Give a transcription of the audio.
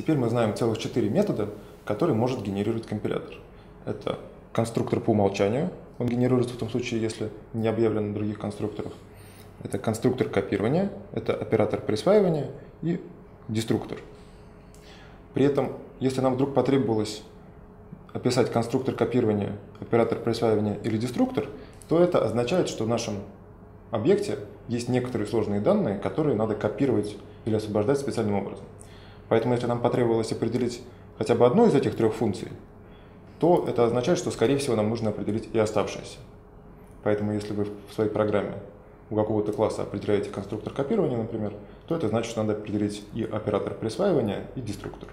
теперь мы знаем целых четыре метода, которые может генерировать компилятор. Это конструктор по умолчанию, он генерируется в том случае, если не объявлено других конструкторов. Это конструктор копирования, это оператор присваивания и деструктор. При этом, если нам вдруг потребовалось описать конструктор копирования, оператор присваивания или деструктор, то это означает, что в нашем объекте есть некоторые сложные данные, которые надо копировать или освобождать специальным образом. Поэтому если нам потребовалось определить хотя бы одну из этих трех функций, то это означает, что, скорее всего, нам нужно определить и оставшиеся. Поэтому если вы в своей программе у какого-то класса определяете конструктор копирования, например, то это значит, что надо определить и оператор присваивания, и деструктор.